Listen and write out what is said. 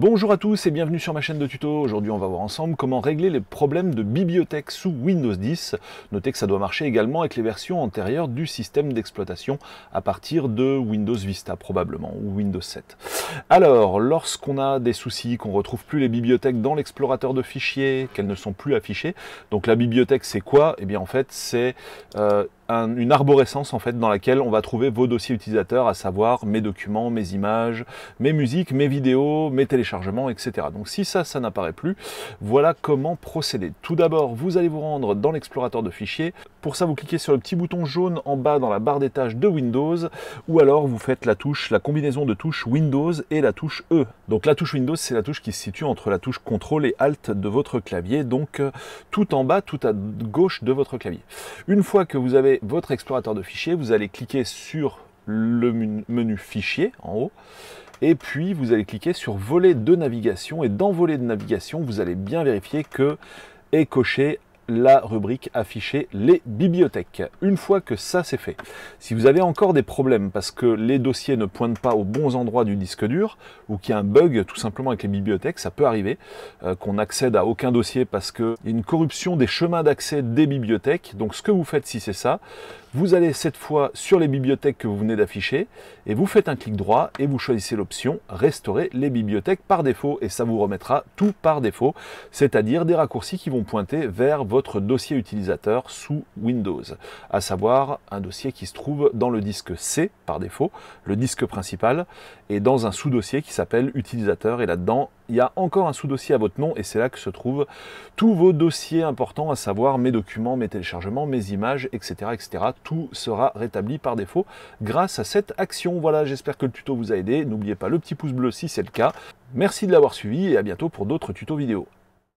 Bonjour à tous et bienvenue sur ma chaîne de tuto. Aujourd'hui on va voir ensemble comment régler les problèmes de bibliothèque sous Windows 10. Notez que ça doit marcher également avec les versions antérieures du système d'exploitation à partir de Windows Vista probablement ou Windows 7. Alors lorsqu'on a des soucis, qu'on retrouve plus les bibliothèques dans l'explorateur de fichiers, qu'elles ne sont plus affichées, donc la bibliothèque c'est quoi? Eh bien en fait c'est euh, une arborescence en fait dans laquelle on va trouver vos dossiers utilisateurs, à savoir mes documents, mes images, mes musiques, mes vidéos, mes téléchargements, etc. Donc si ça, ça n'apparaît plus, voilà comment procéder. Tout d'abord, vous allez vous rendre dans l'explorateur de fichiers. Pour ça, vous cliquez sur le petit bouton jaune en bas dans la barre des tâches de Windows, ou alors vous faites la touche, la combinaison de touches Windows et la touche E. Donc la touche Windows, c'est la touche qui se situe entre la touche CTRL et Alt de votre clavier, donc euh, tout en bas, tout à gauche de votre clavier. Une fois que vous avez votre explorateur de fichiers, vous allez cliquer sur le menu fichier en haut et puis vous allez cliquer sur volet de navigation et dans volet de navigation vous allez bien vérifier que est coché la rubrique afficher les bibliothèques. Une fois que ça c'est fait, si vous avez encore des problèmes parce que les dossiers ne pointent pas aux bons endroits du disque dur ou qu'il y a un bug tout simplement avec les bibliothèques, ça peut arriver euh, qu'on n'accède à aucun dossier parce qu'il y a une corruption des chemins d'accès des bibliothèques. Donc ce que vous faites si c'est ça, vous allez cette fois sur les bibliothèques que vous venez d'afficher et vous faites un clic droit et vous choisissez l'option restaurer les bibliothèques par défaut et ça vous remettra tout par défaut, c'est-à-dire des raccourcis qui vont pointer vers votre dossier utilisateur sous Windows, à savoir un dossier qui se trouve dans le disque C par défaut, le disque principal, et dans un sous-dossier qui s'appelle utilisateur et là-dedans il y a encore un sous-dossier à votre nom et c'est là que se trouvent tous vos dossiers importants, à savoir mes documents, mes téléchargements, mes images, etc. etc. Tout sera rétabli par défaut grâce à cette action. Voilà, j'espère que le tuto vous a aidé. N'oubliez pas le petit pouce bleu si c'est le cas. Merci de l'avoir suivi et à bientôt pour d'autres tutos vidéo.